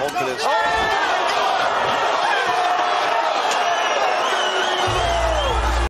本当です。